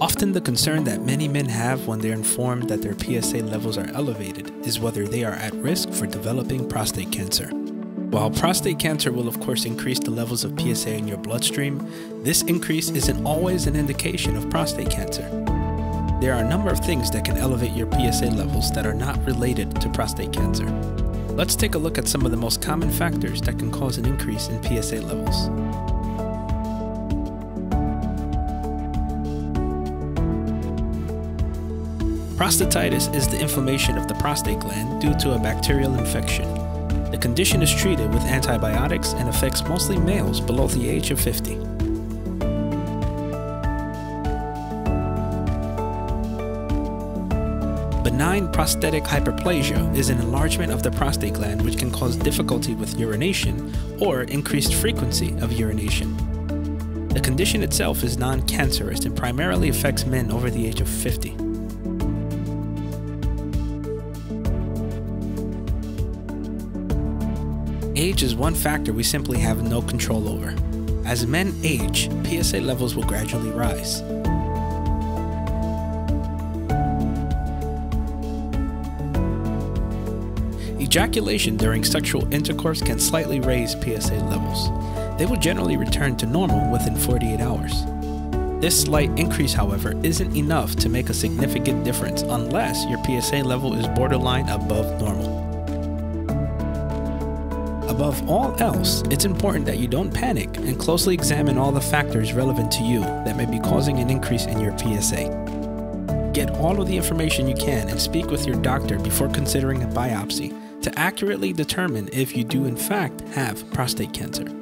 Often, the concern that many men have when they're informed that their PSA levels are elevated is whether they are at risk for developing prostate cancer. While prostate cancer will, of course, increase the levels of PSA in your bloodstream, this increase isn't always an indication of prostate cancer. There are a number of things that can elevate your PSA levels that are not related to prostate cancer. Let's take a look at some of the most common factors that can cause an increase in PSA levels. Prostatitis is the inflammation of the prostate gland due to a bacterial infection. The condition is treated with antibiotics and affects mostly males below the age of 50. Benign prostatic hyperplasia is an enlargement of the prostate gland which can cause difficulty with urination or increased frequency of urination. The condition itself is non cancerous and primarily affects men over the age of 50. Age is one factor we simply have no control over. As men age, PSA levels will gradually rise. Ejaculation during sexual intercourse can slightly raise PSA levels. They will generally return to normal within 48 hours. This slight increase, however, isn't enough to make a significant difference unless your PSA level is borderline above normal. Above all else, it's important that you don't panic and closely examine all the factors relevant to you that may be causing an increase in your PSA. Get all of the information you can and speak with your doctor before considering a biopsy to accurately determine if you do in fact have prostate cancer.